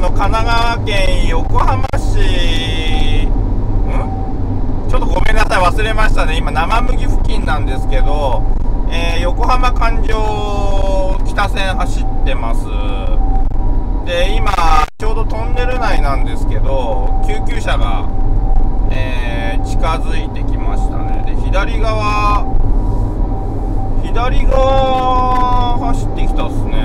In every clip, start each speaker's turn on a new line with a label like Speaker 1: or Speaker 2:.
Speaker 1: 島県横浜市、ん？ちょっとごめんなさい、忘れましたね。今、生麦付近なんですけど、えー、横浜環状北線走ってます。で、今、ちょうどトンネル内なんですけど、救急車が、えー、近づいてきましたね。で、左側、左側走ってきたっすね。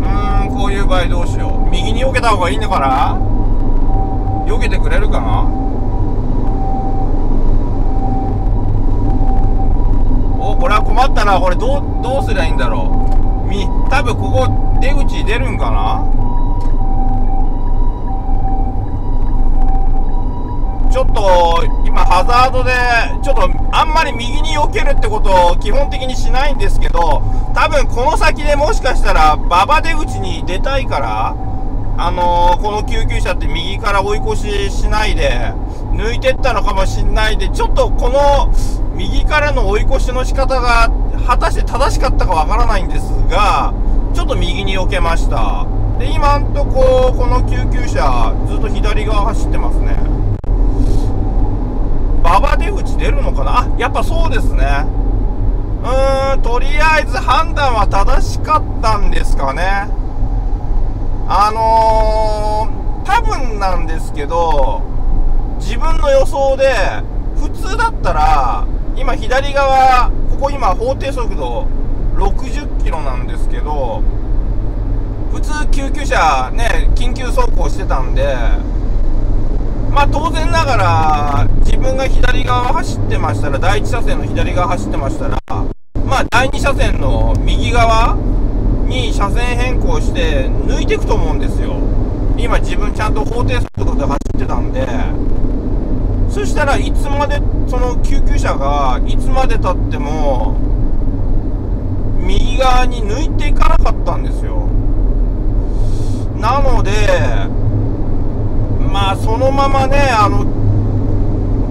Speaker 1: うーん、こういう場合どうしよう。右に避けた方がいいのかな？避けてくれるかな？お、これは困ったな。これどう、どうすりゃいいんだろう？み、多分ここ出口出るんかな？ちょっと今ハザードでちょっとあんまり右に避けるってことを基本的にしないんですけど多分この先でもしかしたら馬場出口に出たいからあのー、この救急車って右から追い越ししないで抜いてったのかもしんないでちょっとこの右からの追い越しの仕方が果たして正しかったかわからないんですがちょっと右に避けましたで今んとここの救急車ずっと左側走ってますね馬場出口出るのかな？あ、やっぱそうですね。うーん、とりあえず判断は正しかったんですかね。あのー、多分なんですけど、自分の予想で、普通だったら、今左側、ここ今法定速度60キロなんですけど、普通救急車ね、緊急走行してたんで、まあ当然ながら、自分が左側走ってましたら、第1車線の左側走ってましたら、まあ第2車線の右側に車線変更して抜いていくと思うんですよ。今自分ちゃんと法定速度で走ってたんで、そしたらいつまで、その救急車がいつまで経っても、右側に抜いていかなかったんですよ。なので、まあそのままね、あの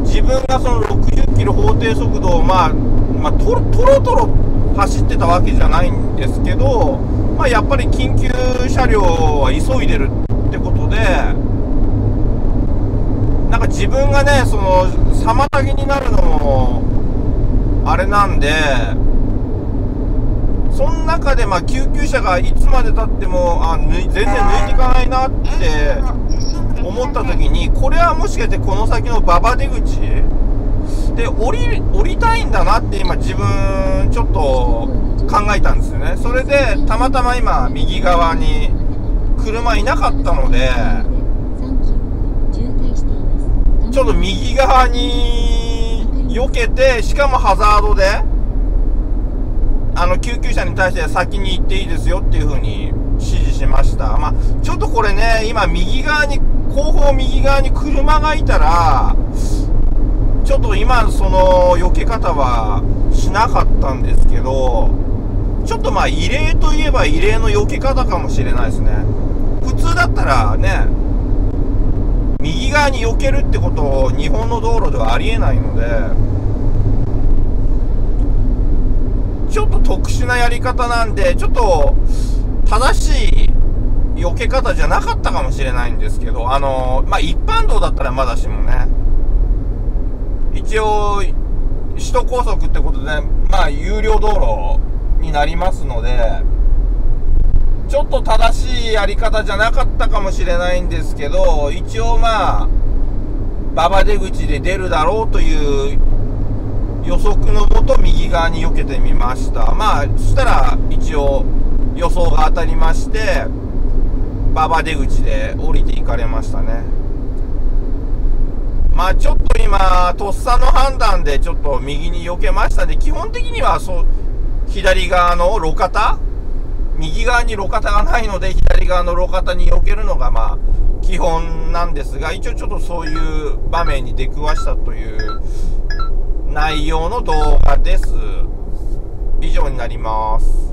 Speaker 1: 自分がその60キロ法定速度を、まあ、まあ、とろとろとろ走ってたわけじゃないんですけど、まあ、やっぱり緊急車両は急いでるってことで、なんか自分がね、その妨げになるのもあれなんで、その中でまあ救急車がいつまでたってもあ全然抜いていかないなって思った時にこれはもしかしてこの先の馬場出口で降り降りたいんだなって今自分考えたんですよね。それでたまたま今右側に車いなかったのでちょっと右側に避けてしかもハザードであの救急車に対して先に行っていいですよっていう風に指示しました。まあちょっとこれね今右側に後方右側に車がいたら、ちょっと今、その、避け方はしなかったんですけど、ちょっとまあ、異例といえば異例の避け方かもしれないですね。普通だったらね、右側に避けるってことを日本の道路ではありえないので、ちょっと特殊なやり方なんで、ちょっと正しい避け方じゃなかったかもしれないんですけど、あの、まあ、一般道だったらまだしもね、一応、首都高速ってことで、まあ、有料道路になりますので、ちょっと正しいやり方じゃなかったかもしれないんですけど、一応まあ、馬場出口で出るだろうという予測のもと右側に避けてみました。まあ、そしたら一応予想が当たりまして、馬場出口で降りていかれましたねまあちょっと今とっさの判断でちょっと右に避けましたで基本的にはそう左側の路肩？右側に路肩がないので左側の路肩に避けるのがまあ基本なんですが一応ちょっとそういう場面に出くわしたという内容の動画です。以上になります。